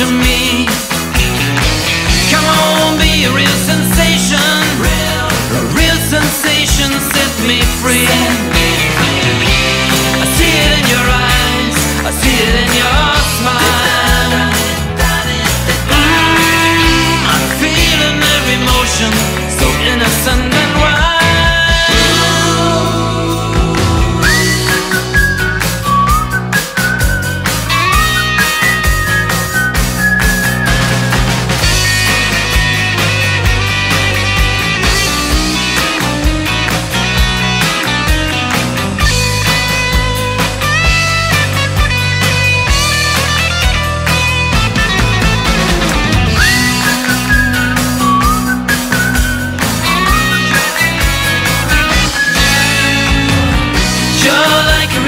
to me.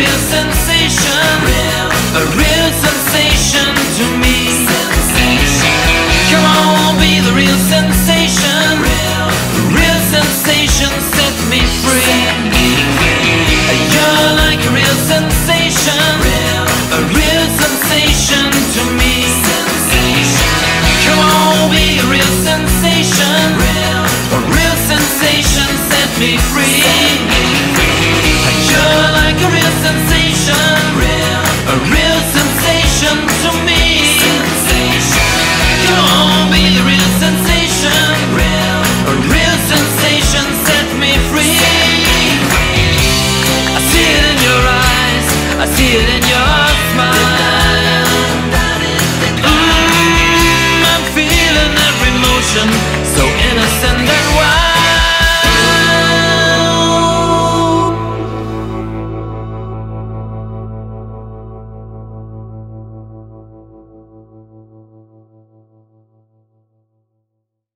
real sensation, real. a real sensation to me. Sensation. Come on, be the real sensation, real. a real sensation, set me free. Set